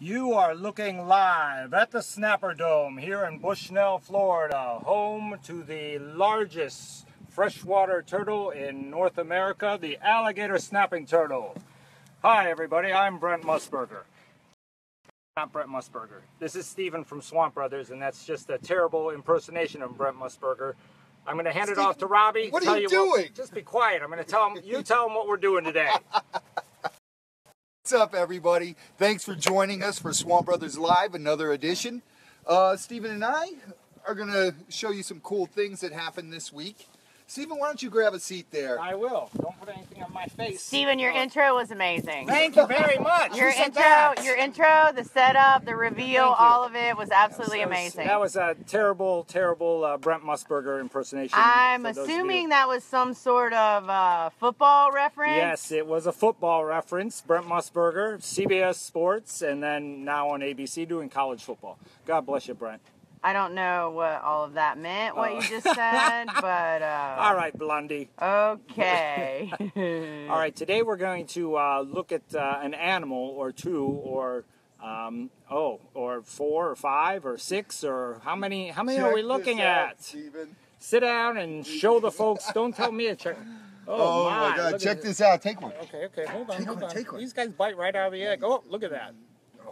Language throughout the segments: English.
You are looking live at the Snapper Dome here in Bushnell, Florida, home to the largest freshwater turtle in North America, the alligator snapping turtle. Hi everybody, I'm Brent Musburger. Not Brent Musburger. This is Stephen from Swamp Brothers, and that's just a terrible impersonation of Brent Musburger. I'm going to hand it off to Robbie. what are you what- doing? just be quiet. I'm going to tell him. You tell him what we're doing today. What's up, everybody? Thanks for joining us for Swamp Brothers Live, another edition. Uh, Stephen and I are going to show you some cool things that happened this week. Stephen, why don't you grab a seat there? I will. Don't put anything on my face. Stephen, your Oh. intro was amazing. Thank you very much. Your Who intro, that? your intro, the setup, the reveal, Thank all of it was absolutely That was- amazing. That was a terrible, terrible uh, Brent Musburger impersonation. I'm for those of you- assuming that was some sort of uh, football reference. Yes, it was a football reference. Brent Musburger, CBS Sports, and then now on ABC doing college football. God bless you, Brent. I don't know what all of that meant, what Oh. you just said, but uh, All right, Blondie. okay. All right, today we're going to uh, look at uh, an animal or two or um, oh, or four or five or six or how many? How many are we looking out, at? Stephen. Sit down and show the folks. Don't tell me to check. Oh, Oh, my, look God, at check this out. Take one. Okay, okay, hold on, Take hold one, on. take one. These guys bite right out of the egg. Oh, look at that.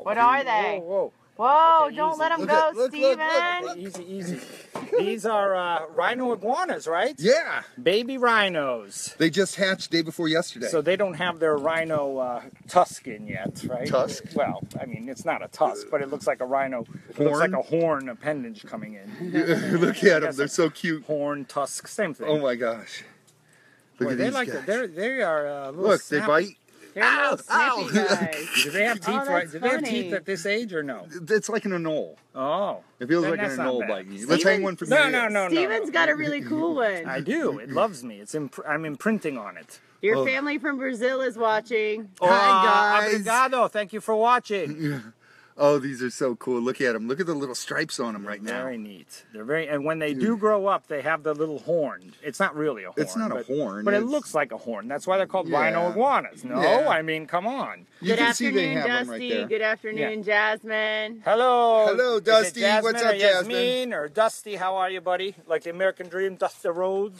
what are they? Whoa, whoa. Whoa, Okay, don't easy. let them Look go, at- look, look, Stephen. look, Easy, easy. These are uh, rhino iguanas, right? Yeah, Baby rhinos. they just hatched day before yesterday. So they don't have their rhino uh, tusk in yet, right? Tusk? Well, I mean, it's not a tusk, but it looks like a rhino. It looks like a horn appendage coming in. Look at them. They're so cute. Horn, tusk, same thing. Oh my gosh. Look Boy, at they these like guys. to, they're, they are uh, little Look, they bite. They're little Ow, snippy ow. guys. Do they have Oh, teeth? right? Do they have teeth at this age or no? It's like an anole. Oh, It feels Then like an anole bad. biting you. Let's hang one from no, your no, no, no. Stephen's no. got a really cool one. I do. It loves me. It's imp- I'm imprinting on it. Your Oh. family from Brazil is watching. Hi, Oh, guys. Obrigado. Thank you for watching. Oh, these are so cool. Look at them. Look at the little stripes on them right now. Very neat. They're very, and when they do grow up, they have the little horn. It's not really a horn. It's not a horn, but it looks like a horn. That's why they're called Yeah. rhino iguanas. No, Yeah. I mean, come on. You Good can see they afternoon, have them right Dusty. there. Good afternoon, Jasmine. Hello. Hello, Is it Dusty. Jasmine What's or up, Jasmine? Yasmin or Dusty? How are you, buddy? Like the American Dream, Dusty Rhodes.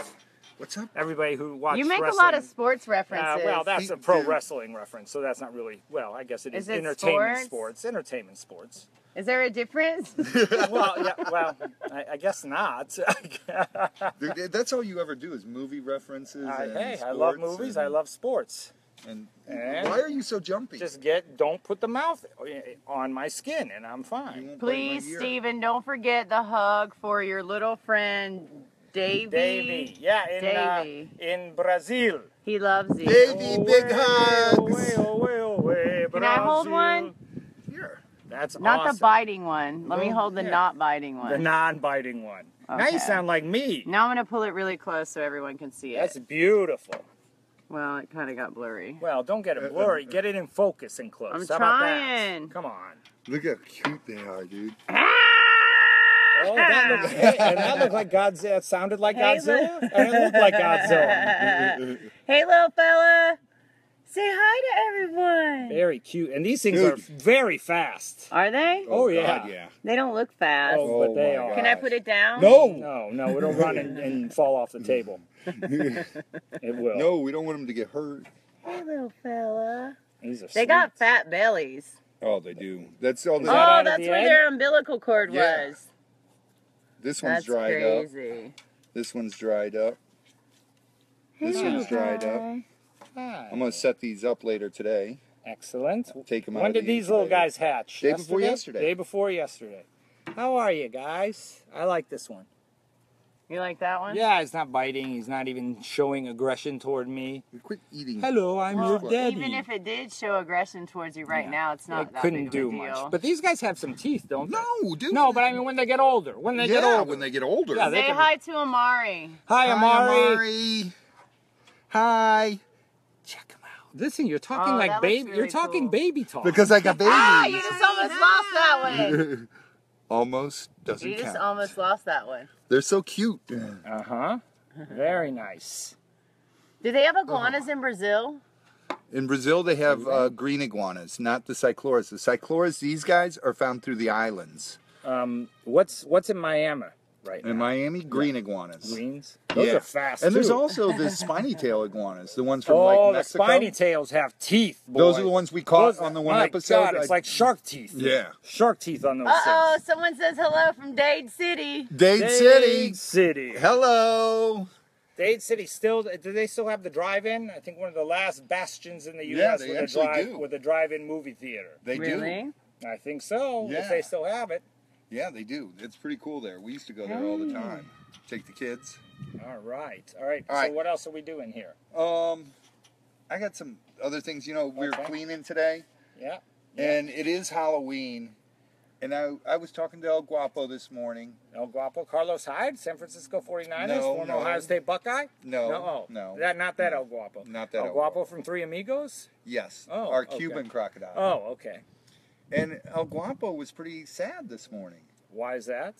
What's up? Everybody who watches You make wrestling. a lot of sports Uh, references. well, that's a pro wrestling reference, so that's not really. Well, I guess it is, Is it entertainment sports? sports. Entertainment sports. Is there a difference? well, yeah. Well, I, I guess not. Dude, That's all you ever do is movie references. I- and hey, I love movies. and- I love sports. And And- why are you so jumpy? Just get, don't put the mouth on my skin, and I'm fine. won't bite my Please. Stephen, don't forget the hug for your little friend Davey. Davey, yeah, in Davey. Uh, in Brazil. He loves you. Davey, big hugs. away, away, away, Can I hold one? Here. That's Not awesome. the biting one. Let me hold the yeah. not biting one. The non-biting one. Now you sound like me. now I'm going to pull it really close so everyone can see it. That's beautiful. Well, it kind of got blurry. Well, don't get it uh, uh, blurry. Uh, get it in focus and close. I'm How about trying. that? Come on. Look how cute they are, dude. Ah! Oh, that looked, hey, and that looked like Godzilla. It sounded like Hey, Godzilla, and it looked like Godzilla. hey, little fella. Say hi to everyone. Very cute, and these things Dude. are very fast. Are they? Oh, oh yeah. God, yeah. They don't look fast. Oh, but Oh, they my are. Can I put it down? No. No, no, it'll run and, and fall off the table. It will. No, we don't want them to get hurt. Hey, little fella. These are They sweet. got fat bellies. Oh, they do. That's all. Is that oh, that's the where egg? their umbilical cord Yeah. was. This one's That's dried up. This one's dried up. This Hey, one's dried up. Hi. I'm gonna set these up later today. Excellent. Take them out. When of the did these little incubator. guys hatch? Day before yesterday. Day before yesterday. How are you guys? I like this one. You like that one? Yeah, he's not biting. He's not even showing aggression toward me. Quit eating. Hello, I'm Well, your daddy. even if it did show aggression towards you right Yeah. now, it's not it that couldn't big do of a deal. much. But these guys have some teeth, don't they? No, dude. No, but I mean when they get older. When they yeah, get older. when they get older. Yeah, they Say can- hi to Amari. Hi, Amari. Amari. Hi. Check him out. Listen, you're talking Oh, like that looks baby. you're talking cool. baby talk. Because I got babies. Ah, you just almost lost that one. almost doesn't You count. just almost lost that one. They're so cute. Uh huh. Very nice. Do they have iguanas in Brazil? In Brazil, they have uh, green iguanas, not the cycluras. The cycluras, these guys are found through the islands. Um, what's what's in Miami right now? In Miami, green iguanas. Greens. Those Yeah. are fast. And there's too. also the spiny tail iguanas, the ones from oh, like the spiny tails have teeth. Those are the ones we caught Those- on the one my episode. God, it's I- like shark teeth. Yeah. Shark teeth on those Uh oh, things. someone says hello from Dade City. Dade Dade City. City. Hello. Dade City still do they still have the drive-in? I think one of the last bastions in the Yeah, U.S. they with a drive do. with a drive-in movie theater. They do really? I think so. Yeah. If they still have it. Do. Yeah, they do. It's pretty cool there. We used to go there all the time. Take the kids. All right. All right. All so right. what else are we doing here? Um, I got some other things. You know, we were Okay. cleaning today, Yeah. and it is Halloween. And I, I was talking to El Guapo this morning. El Guapo, Carlos Hyde, San Francisco 49ers, No, former no. Ohio State Buckeye. No, no, oh, no. that not that El Guapo. Not that El El Guapo from Three Amigos. Yes, Oh, our okay. Cuban crocodile. Oh, okay. And El Guapo was pretty sad this morning. Why is that?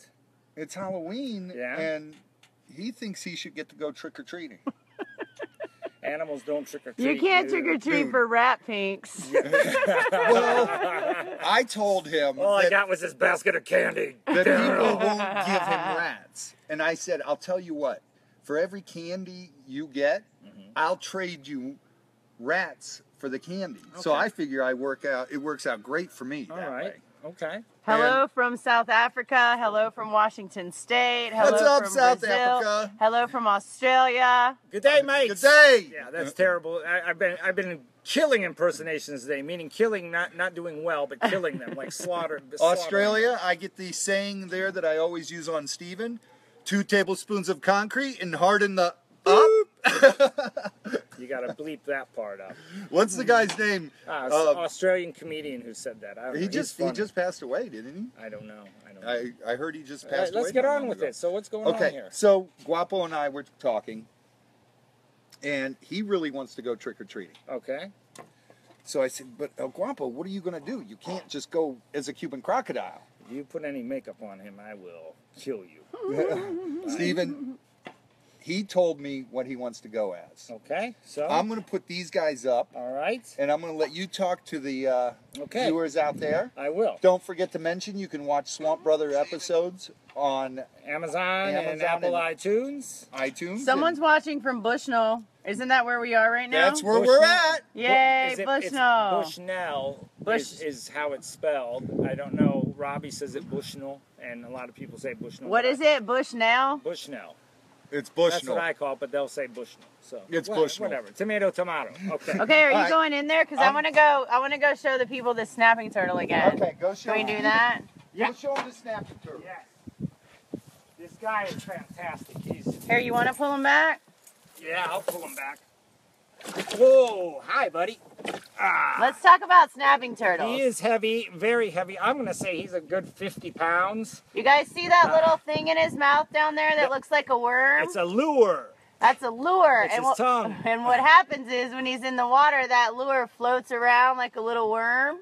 It's Halloween, Yeah. and he thinks he should get to go trick or treating. Animals don't trick or treat. You can't trick or treat for rat pinks. well, I told him All I got was this basket of candy. that people won't give him rats. And I said, I'll tell you what, for every candy you get, Mm-hmm. I'll trade you rats for the candy. So I figure I work out it works out great for me. All that right. way. Okay. Hello from South Africa. Hello from Washington State. Hello What's up, from South Brazil. Africa? Hello from Australia. Good day, mates. Good day. Yeah, that's terrible. I, I've been I've been killing impersonations today, meaning killing, not not doing well, but killing them, like slaughtered. Australia, I get the saying there that I always use on Stephen: Two tablespoons of concrete and harden the up. You got to bleep that part up. What's the guy's name? Ah, it's Uh, Australian comedian who said that. I don't he know. Just he just passed away, didn't he? I don't know. I don't know. I, I heard he just uh, passed right, away. let's get on with ago. it. So what's going on Okay, here? so Guapo and I were talking, and he really wants to go trick or treating. Okay. So I said, "But El Guapo, what are you going to do? You can't just go as a Cuban crocodile." If you put any makeup on him, I will kill you. Stephen, he told me what he wants to go as. Okay. So. I'm going to put these guys up, all right. and I'm going to let you talk to the uh, Okay. viewers out there. I will. Don't forget to mention you can watch Swamp Brother episodes on Amazon, and Apple and- iTunes. iTunes. Someone's and watching from Bushnell. Isn't that where we are right now? That's where Bushnell. we're at. Yay, Is it- Bushnell. It's Bushnell Bush- is, is how it's spelled. I don't know. Robbie says it Bushnell, and a lot of people say Bushnell. What is it? Bushnell? Bushnell. It's Bushnell. That's Bushnell. what I call it, but they'll say Bushnell. So It's wha- Bushnell. Whatever. Tomato, tomato. Okay. Okay, are you All right. going in there? Because I Um, want to go. I want to go show the people the snapping turtle again. Okay, go show Can we him. do that? Yeah. Go show him the snapping turtle. Yes. This guy is fantastic. He's Here, you want to pull him back? yeah. I'll pull him back. Whoa! Hi, buddy. Ah. Let's talk about snapping turtles. He is heavy, very heavy. I'm gonna say he's a good 50 pounds. You guys see that little thing in his mouth down there that looks like a worm? It's a lure. That's a lure. It's and his tongue. And what happens is when he's in the water, that lure floats around like a little worm.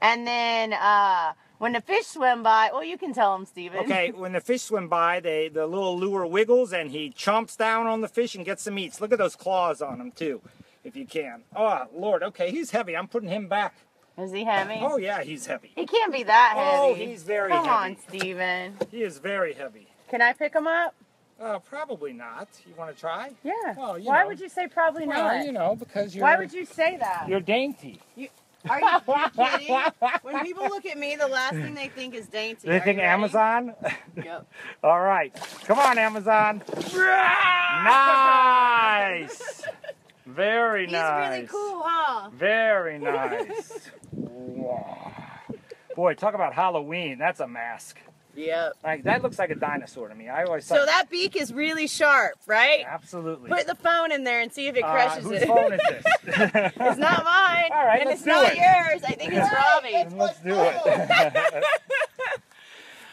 And then uh, when the fish swim by, well, you can tell him, Stephen. Okay, when the fish swim by, they the little lure wiggles and he chomps down on the fish and gets some eats. Look at those claws on him too, if you can. Oh Lord, okay, he's heavy. I'm putting him back. Is he heavy? Oh yeah, he's heavy. He can't be that heavy. Oh, he's very Come heavy. Come on, Stephen. He is very heavy. Can I pick him up? Uh, probably not. You want to try? Yeah. Well, you Why know. would you say probably Well, not? you know, because you're Why would you say that? you're dainty. Are you kidding? when people look at me, the last thing they think is dainty. They Are think? Amazon? Yep. All right, come on, Amazon. nice. Very He's nice. really cool, huh? Very nice. Wow. Boy, talk about Halloween. That's a mask. Yep. Like that looks like a dinosaur to me. I always thought, So that beak is really sharp, right? absolutely. Put the phone in there and see if it Uh, crushes whose it. phone is this? it's not mine. All right, and let's it's do not it. yours. I think it's Robbie's. Let's do it.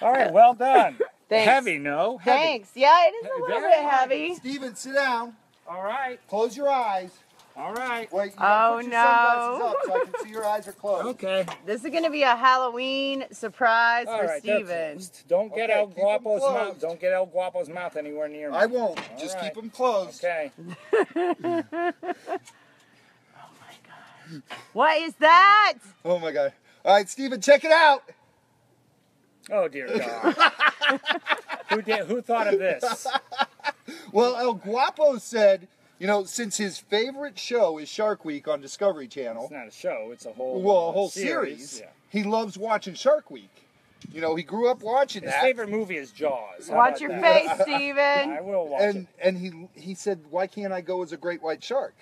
All right, well done. Thanks. Heavy, no? Heavy. Thanks. Yeah, it is a little Very bit heavy. Stephen, sit down. All right, Close your eyes. all right. Wait, you Oh, gotta put your sunglasses no. up so I can see your eyes are closed. Okay. This is going to be a Halloween surprise All for right, Stephen. Don't get Okay, El Guapo's mouth. Don't get El Guapo's mouth anywhere near me. I won't. All Just right. keep them closed. Okay. Oh my god. What is that? Oh my god. All right, Stephen, check it out. Oh dear God. who did? Who thought of this? Well, El Guapo said, you know, since his favorite show is Shark Week on Discovery Channel, It's not a show. It's a whole. well, a whole series, Yeah. he loves watching Shark Week. You know, he grew up watching His that. favorite movie is Jaws. How Watch about your that? face, I Stephen. will watch and it. and he he said, "Why can't I go as a great white shark?"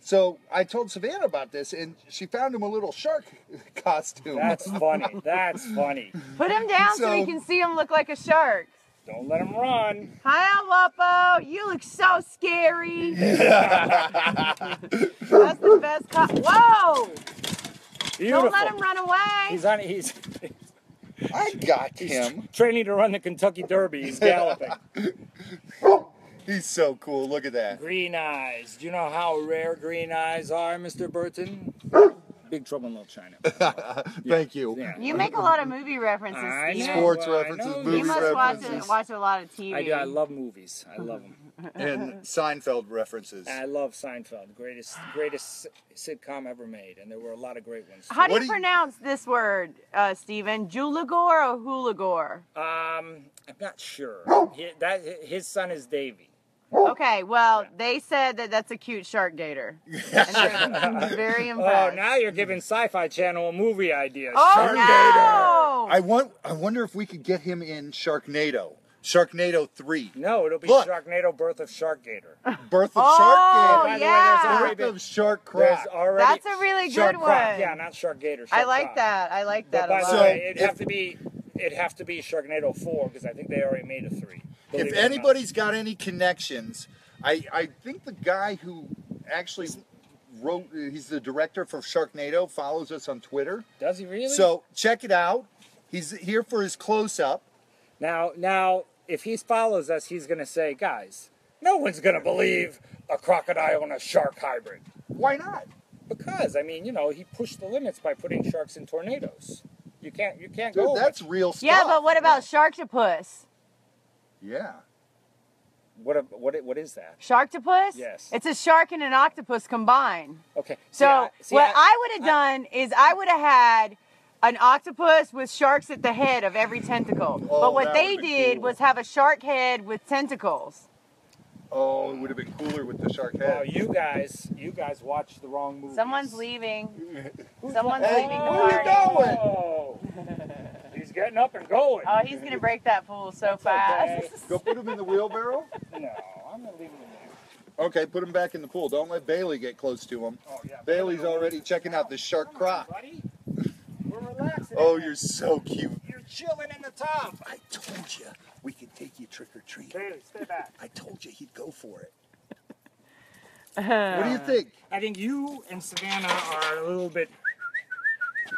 So I told Savannah about this, and she found him a little shark costume. That's funny. That's funny. Put him down so, we So- can see him look like a shark. Don't let him run. Hi, El Guapo. You look so scary. That's the best. Co- Whoa! Beautiful. Don't let him run away. He's on. He's, I got he's him. training to run the Kentucky Derby. He's galloping. He's so cool. Look at that. green eyes. Do you know how rare green eyes are, Mr. Burton? Big Trouble in Little China. Thank you. Yeah. you make a lot of movie references, I know, Sports I references, know. movie You must watch, references. a, watch a lot of TV. I do. I love movies. I love them. And Seinfeld references. I love Seinfeld. Greatest, greatest sitcom ever made, and there were a lot of great ones. How do What you do you- pronounce this word, uh, Stephen? Julagor or Hulagor? Um, I'm not sure. He, that his son is Davy. Okay, well, they said that that's a cute shark gator. Very oh, impressed. Oh, now you're giving Sci-Fi Channel a movie idea. Oh, shark no! I want. I wonder if we could get him in Sharknado. Sharknado 3. No, it'll be Look. Sharknado Birth of Shark Gator. Birth of oh, Shark Gator. Yeah. Way, Birth of Shark Croc. Already, That's a really shark good one. Yeah, not Shark Gator. Shark I like Croc. that. I like that but by the so way, it'd if, have to be it'd have to be Sharknado 4 because I think they already made a 3. If it not. anybody's got any connections, I I think the guy who actually wrote. He's the director for Sharknado. Follows us on Twitter. does he really? So check it out. He's here for his close up. now, now, if he follows us, he's gonna say, guys, no one's gonna believe a crocodile and a shark hybrid Why not? because I mean, you know, he pushed the limits by putting sharks in tornadoes. You can't, you can't Dude, go. that's real stuff. yeah, but what about Sharktopus? Yeah. what? a- What? What is that? Sharktopus? Yes. It's a shark and an octopus combined. Okay. So see, I, see, what I- I, would have done is I would have had an octopus with sharks at the head of every tentacle. Oh, but what they did cool. was have a shark head with tentacles. Oh, it would have been cooler with the shark Well, head. you guys, you guys watched the wrong movie. Someone's leaving. Someone's Hey, leaving the where you going? Oh, he's getting up and going. Oh, he's gonna break that pool so That's okay. fast. Go put him in the wheelbarrow. No, I'm gonna leave him in there. Okay, put him back in the pool. Don't let Bailey get close to him. Oh yeah. Bailey's already checking out the shark Come on, croc. buddy. We're relaxing. Oh, you're so cute. you're chilling in the top. I told you we could take you trick or treat. Bailey, stay back. I told you he'd go for it. Uh, What do you think? I think you and Savannah are a little bit.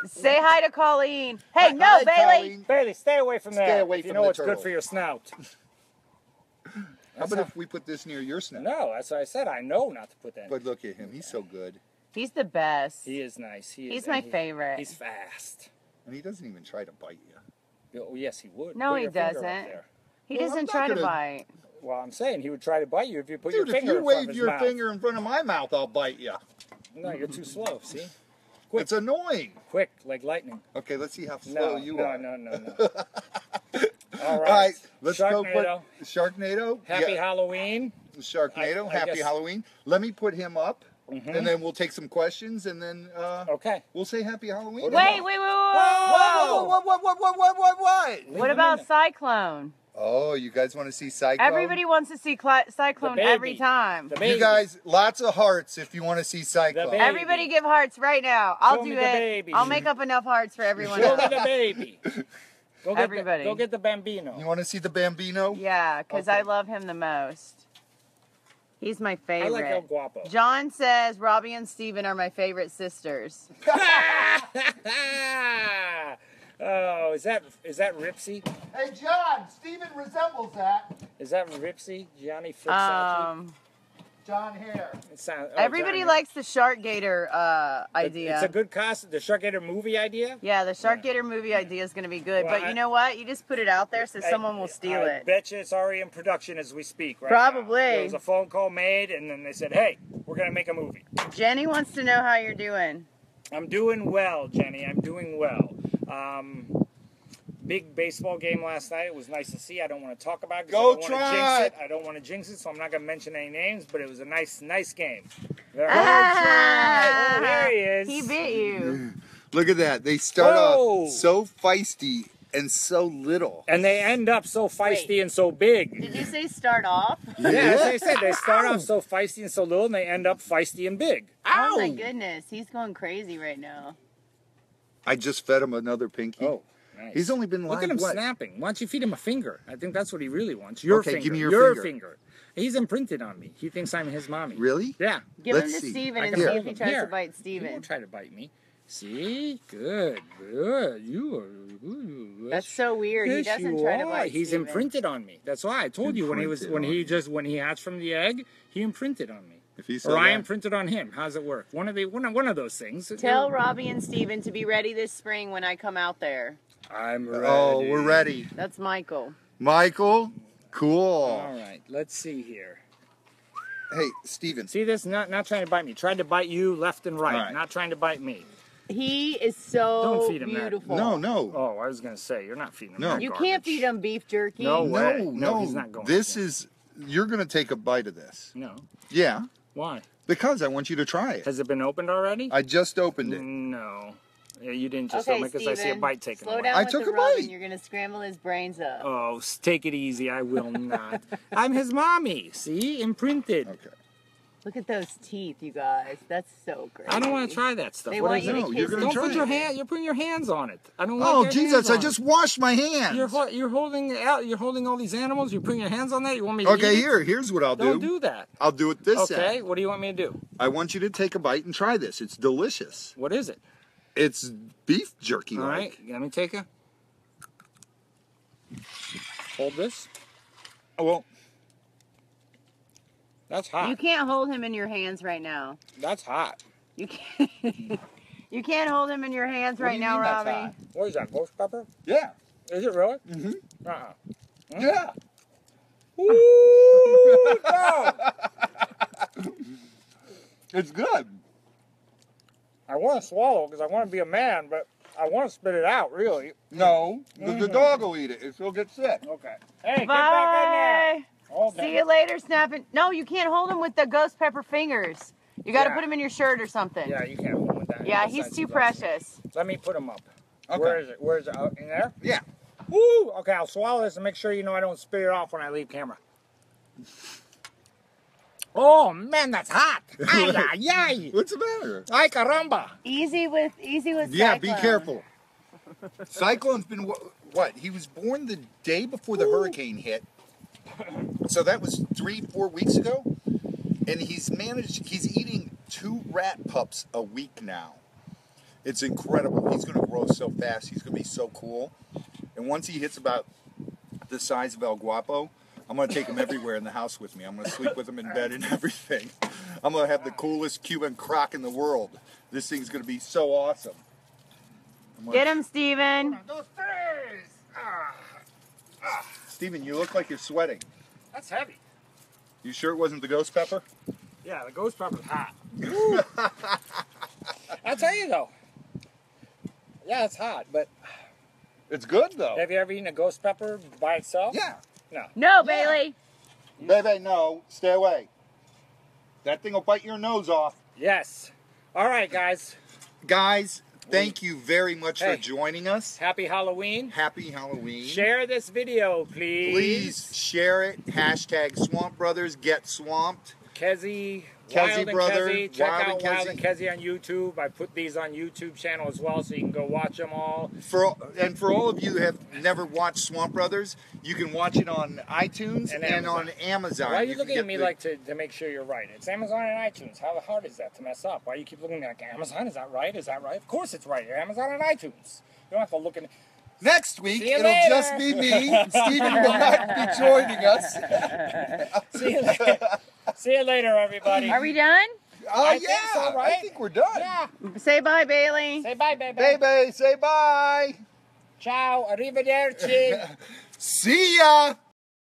Say hi to Colleen. Hi- Hey, no, hi, Bailey. Colleen. Bailey, stay away from that. Stay there. away if you know the what's good for your snout. How about if we put this near your snout? No, that's what I said. I know not to put that. But look at him. He's so good. He's the best. he is nice. He is, He's my he- favorite. He's fast. And he doesn't even try to bite you. Oh yes, he would. No, Put he your finger up doesn't. There. He Well, doesn't try to gonna- bite. Well, I'm saying he would try to bite you if you put Dude, your if finger you in front of wave his your mouth. finger in front of my mouth, I'll bite you. No, you're too slow. See, Quick. It's annoying. quick like lightning. Okay, let's see how slow No, you no, are. no, no, no. All All right, right, let's go put Sharknado. Happy yeah, Halloween. Sharknado. I- I Happy guess- Halloween. Let me put him up, Mhm. and then we'll take some questions, and then uh, Okay. we'll say Happy Halloween. What Wait, wait, wait, wait, wait. Whoa! What? What? What? What? What? What? What? What about Cyclone? Oh, you guys want to see Cyclone? Everybody wants to see Cli- Cyclone every time. The baby. You guys, lots of hearts if you want to see Cyclone. Everybody give hearts right now. I'll Show do me it. the baby. I'll make up enough hearts for everyone Show me the baby. Go get Everybody. The, go get the bambino. You want to see the Bambino? Yeah, because Okay. I love him the most. He's my favorite. I like El Guapo. John says Robbie and Stephen are my favorite sisters. oh, is that is that Ripsy? Hey, John, Stephen resembles that. Is that Ripsy? Gianni Fixacci? Um, John Hare. It sound- oh, everybody Johnny. likes the Shark Gator uh, idea. It's a good cost. The Shark Gator movie idea. yeah, the Shark Gator movie idea is going to be good. Well, but I- you know what? You just put it out there so someone will steal I it. bet you it's already in production as we speak. Right Probably. Now. There was a phone call made, and then they said, "Hey, we're we're gonna make a movie. Jenny wants to know how you're doing. I'm doing well, Jenny. I'm doing well. Um, big baseball game last night. It was nice to see. I don't want to talk about it 'cause Go I don't want to jinx it. I don't want to jinx it, so I'm not gonna mention any names. But it was a nice, nice game. Very- Ah, Oh, there he is. He bit you. Look at that. They start Whoa. off so feisty and so little. And they end up so feisty Wait. and so big. Did you say start off? Yeah, as I said, they start off so feisty and so little, and they end up feisty and big. Oh my goodness, he's going crazy right now. I just fed him another pinky. Oh, nice. He's only been Look at him what? snapping. Why don't you feed him a finger? I think that's what he really wants. Your Okay, finger. give me your finger. finger. He's imprinted on me. He thinks I'm his mommy. Really? Yeah. Give Let's him to see. Stephen I and can see hold if he him. tries Here. to bite Stephen. He won't try to bite me. See? Good. Good. You are good. That's so weird. he doesn't you try to bite He's Stephen. imprinted on me. That's why I told you when he was when he just when he hatched from the egg, he imprinted on me. If he Or I imprinted on him. How's it work? One of the one of, one of those things. Tell Robbie and Stephen to be ready this spring when I come out there. I'm oh, ready. Oh, we're ready. That's Michael. Michael, cool. All right. Let's see here. Hey, Stephen. See this? Not not trying to bite me. Tried to bite you left and right. All right. Not trying to bite me. He is so Don't feed him that. beautiful. No, no. Oh, I was gonna say you're not feeding him. No. that You garbage. can't feed him beef jerky. No way. No, No, no. he's not going This to. is you're gonna take a bite of this. No. Yeah. Why? Because I want you to try it. Has it been opened already? I just opened it. No. Yeah, you didn't just Okay, open it because I see a bite taken slow away. down I with took the a rubbing. bite. You're gonna scramble his brains up. Oh, s- take it easy. I will not. I'm his mommy. See, imprinted. Okay. Look at those teeth, you guys. That's so great. I don't want to try that stuff. They What want is you to No, kiss you're gonna. Don't try put your hand. You're putting your hands on it. I don't like Oh Jesus! I just washed my hands. You're ho- you're holding out. You're holding all these animals. You're putting your hands on that. You want me to Okay, eat it? here. Here's what I'll Don't do. do that. I'll do it this way. Okay. end. What do you want me to do? I want you to take a bite and try this. It's delicious. What is it? It's beef jerky. All like. right. Let me take a. Hold this. Oh, well, That's hot. You can't hold him in your hands right now. That's hot. You can't. you can't hold him in your hands What do right you now, mean that's Robbie. hot? What is that? Ghost pepper? yeah. Is it really? Mm-hmm. Uh-uh. Yeah. Ooh, dog. It's good. I want to swallow because I want to be a man, but I want to spit it out. Really. No, the, the dog will eat it. It will get sick. Okay. Hey, get back in there. Bye. Hold See you later, snapping. No, you can't hold him with the ghost pepper fingers. You got to Yeah. put him in your shirt or something. Yeah, you can't hold it with that. Yeah, he's too bad. precious. Let me put him up. Okay. Where is it? Where is it? Out in there? Yeah. Woo! Okay, I'll swallow this and make sure you know I don't spit it off when I leave camera. Oh man, that's hot! Ay, ay, ay! What's the matter? Ay caramba! Easy with easy with. Yeah, be careful. Cyclone's been what? He was born the day before the hurricane hit. So that was three, four weeks ago, and he's managed. He's eating two rat pups a week now. It's incredible. He's going to grow so fast. He's going to be so cool. And once he hits about the size of El Guapo, I'm going to take him everywhere in the house with me. I'm going to sleep with him in bed and everything. I'm going to have the coolest Cuban croc in the world. This thing's going to be so awesome. Get him, Stephen. Those stairs! Stephen, you look like you're sweating. that's heavy. You sure it wasn't the ghost pepper? Yeah, the ghost pepper's hot. I'll tell you though. Yeah, it's hot, but It's good though. have you ever eaten a ghost pepper by itself? Yeah. No. No, Bailey. Baby, no. Stay away. That thing will bite your nose off. Yes. All right, guys. Guys, thank you very much Hey. for joining us. Happy Halloween. Happy Halloween. Share this video, please. Please share it. Hashtag Swamp Brothers Get Swamped. Keszey, Keszey Wild brother, Keszey. Check Wild out and Wild and Keszey on YouTube. I put these on YouTube channel as well, so you can go watch them all. For and for all of you who have never watched Swamp Brothers, you can watch it on iTunes And and, Amazon. on Amazon. Why are you, can looking at me the- like to, to make sure you're right? It's Amazon and iTunes. How hard is that to mess up? Why do you keep looking at me like Amazon? Is that right? Is that right? Of course it's right. Amazon and iTunes. You don't have to look at Next week, it'll later. just be me. Stephen will not be joining us. See you later. See you later, everybody. Are we done? Oh, I yeah. think so, right? I think we're done. Yeah. Say bye, Bailey. Say bye, baby. Baby, say bye. Ciao. Arrivederci. See ya.